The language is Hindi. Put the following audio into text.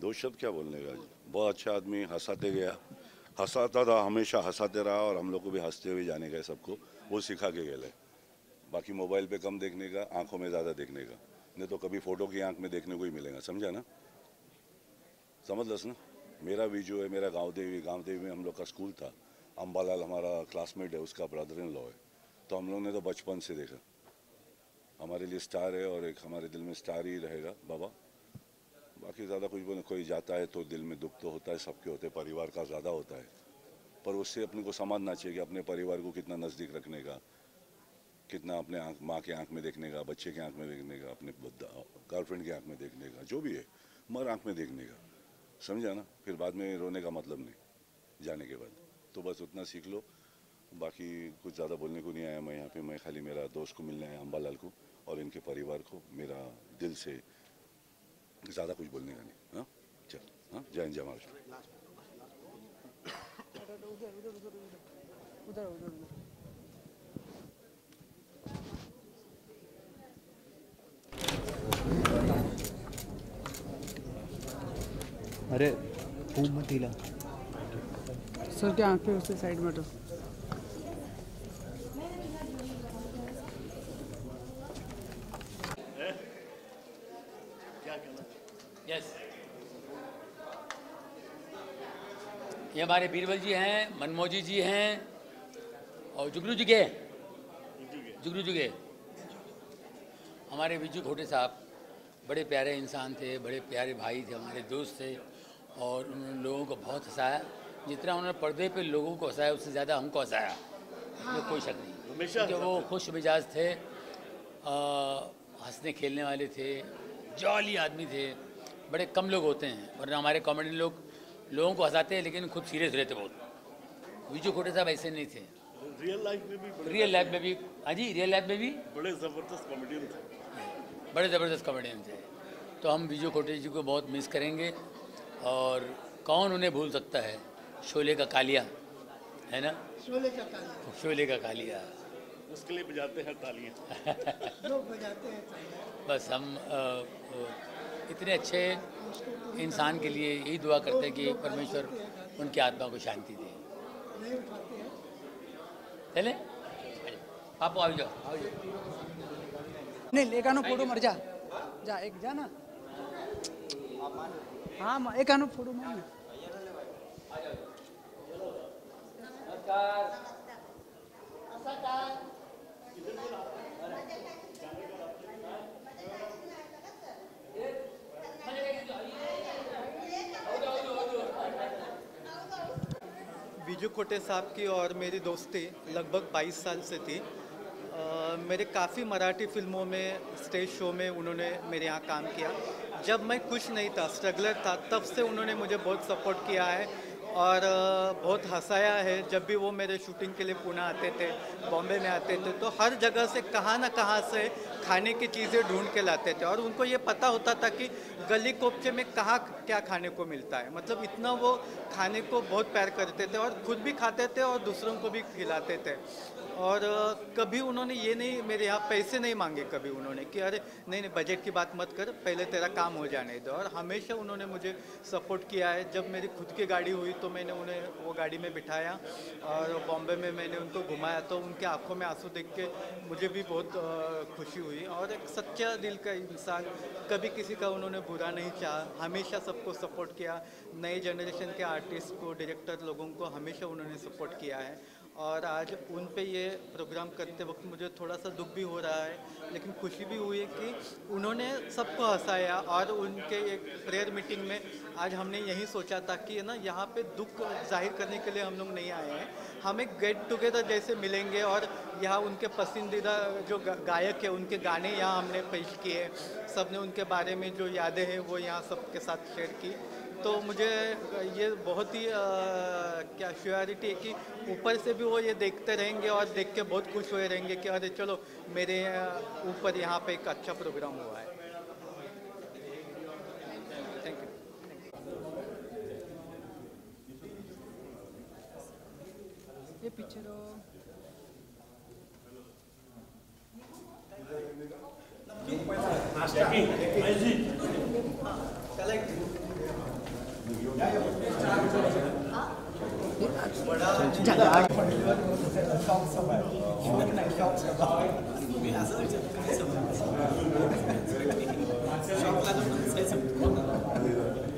दो शब्द क्या बोलने का? बहुत अच्छा आदमी, हंसाते गया हंसाता था, हमेशा हंसाते रहा और हम लोग को भी हँसते हुए जाने का सबको। वो सिखा के गए बाकी मोबाइल पे कम देखने का, आँखों में ज़्यादा देखने का। नहीं तो कभी फ़ोटो की आँख में देखने को ही मिलेगा, समझा ना? समझ लस ना? मेरा भी जो है, मेरा गाँव देवी गाँव देवी में हम लोग का स्कूल था। अम्बालाल हमारा क्लासमेट है, उसका ब्रदर इन लॉ है। तो हम लोग ने तो बचपन से देखा। हमारे लिए स्टार है और एक हमारे दिल में स्टार ही रहेगा, बाबा। बाकी ज़्यादा कुछ बोले, कोई जाता है तो दिल में दुख तो होता है, सबके होते परिवार का ज़्यादा होता है। पर उससे अपने को समझना चाहिए कि अपने परिवार को कितना नज़दीक रखने का, कितना अपने आँख, माँ के आँख में देखने का, बच्चे के आँख में देखने का, अपने गर्लफ्रेंड के आँख में देखने का, जो भी है, मर आँख में देखने का। समझा ना? फिर बाद में रोने का मतलब नहीं, जाने के बाद। तो बस उतना सीख लो। बाकी कुछ ज़्यादा बोलने को नहीं आया मैं यहाँ पे। मैं खाली मेरा दोस्त को मिलने आया अम्बालाल को, और इनके परिवार को, मेरा दिल से ज़्यादा कुछ बोलने का नहीं हाँ चल हाँ जय हिंद जय महाराष्ट्र अरे फूल मत हिला। सर क्या आँख उससे साइड में हटो यस ये हमारे बीरबल जी हैं मनमोजी जी हैं और जुगनू जी के जुगनू जी के। हमारे विजू घोटे साहब बड़े प्यारे इंसान थे बड़े प्यारे भाई थे हमारे दोस्त थे और उन्होंने लोगों को बहुत हंसाया। जितना उन्होंने पर्दे पे लोगों को हंसाया उससे ज़्यादा हमको हंसाया। इसमें कोई शक नहीं। क्योंकि वो खुश मिजाज थे हंसने खेलने वाले थे जॉली आदमी थे बड़े कम लोग होते हैं वरना हमारे कॉमेडी लोग लोगों को हंसाते हैं लेकिन खुद सीरियस रहते बहुत। विजू खोटे साहब ऐसे नहीं थे। रियल लाइफ में भी रियल लाइफ में भी हाँ जी रियल लाइफ में भी बड़े ज़बरदस्त कॉमेडियन थे। बड़े ज़बरदस्त कॉमेडियन थे। तो हम विजू खोटे जी को बहुत मिस करेंगे और कौन उन्हें भूल सकता है? शोले का कालिया है ना? शोले का ताली शोले का कालिया। उसके लिए बजाते हैं तालियाँ। लोग बजाते हैं बस हम अ, अ, इतने अच्छे इंसान के लिए यही दुआ करते हैं कि परमेश्वर उनकी आत्मा को शांति दे। चले? आप आओ जाओ। आओ जाओ। नहीं एकानो फ़ोटो मर जा। जा एक जा ना। हाँ एक फ़ोटो मार ना। बीजू खोटे साहब की और मेरी दोस्ती लगभग 22 साल से थी। आ, मेरे काफ़ी मराठी फ़िल्मों में स्टेज शो में उन्होंने मेरे यहाँ काम किया। जब मैं कुछ नहीं था स्ट्रगलर था तब से उन्होंने मुझे बहुत सपोर्ट किया है। और बहुत हंसाया है। जब भी वो मेरे शूटिंग के लिए पुणे आते थे, बॉम्बे में आते थे तो हर जगह से कहाँ ना कहाँ से खाने की चीज़ें ढूंढ के लाते थे। और उनको ये पता होता था कि गली कोपचे में कहाँ क्या खाने को मिलता है। मतलब इतना वो खाने को बहुत प्यार करते थे और खुद भी खाते थे और दूसरों को भी खिलाते थे। और कभी उन्होंने ये नहीं, मेरे यहाँ पैसे नहीं मांगे कभी उन्होंने कि अरे, नहीं नहीं बजट की बात मत कर, पहले तेरा काम हो जाने दो। और हमेशा उन्होंने मुझे सपोर्ट किया है। जब मेरी खुद की गाड़ी हुई तो मैंने उन्हें वो गाड़ी में बिठाया और बॉम्बे में मैंने उनको घुमाया। तो उनके आँखों में आँसू देख के मुझे भी बहुत खुशी हुई। और एक सच्चा दिल का इंसान, कभी किसी का उन्होंने बुरा नहीं चाहा। हमेशा सबको सपोर्ट किया। नए जनरेशन के आर्टिस्ट को डायरेक्टर लोगों को हमेशा उन्होंने सपोर्ट किया है। और आज उन पे ये प्रोग्राम करते वक्त मुझे थोड़ा सा दुख भी हो रहा है, लेकिन खुशी भी हुई कि उन्होंने सबको हंसाया और उनके एक प्रेयर मीटिंग में आज हमने यही सोचा था कि ना, यहाँ पे दुख ज़ाहिर करने के लिए हम लोग नहीं आए हैं। हम एक गेट टुगेदर जैसे मिलेंगे और यहाँ उनके पसंदीदा जो गायक है, उनके गाने यहाँ हमने पेश किए सबने उनके बारे में जो यादें हैं, वो यहाँ सबके साथ शेयर की। तो मुझे ये बहुत ही अ, क्या श्योरिटी है कि ऊपर से भी वो ये देखते रहेंगे और देख के बहुत खुश हुए रहेंगे कि अरे चलो मेरे ऊपर यहाँ पे एक अच्छा प्रोग्राम हुआ है थैंक यू ये पीछे 啊！你咋？你咋？你？